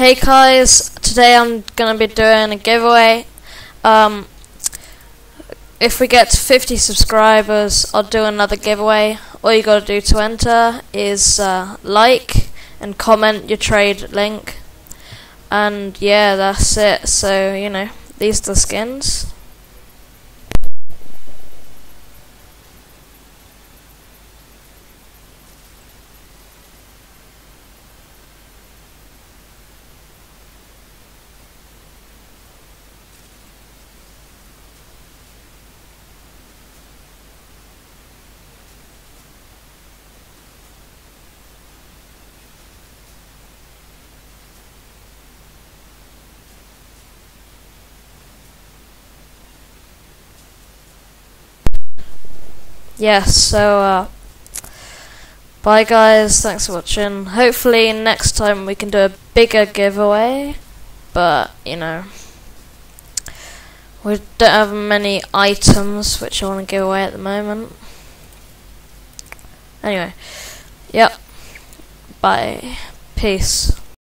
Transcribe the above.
Hey guys, today I'm gonna be doing a giveaway. Um, if we get to 50 subscribers, I'll do another giveaway. All you gotta do to enter is uh, like and comment your trade link. And yeah, that's it. So, you know, these are the skins. Yes, so uh, bye guys, thanks for watching. Hopefully next time we can do a bigger giveaway, but you know, we don't have many items which I want to give away at the moment. Anyway, yep, bye, peace.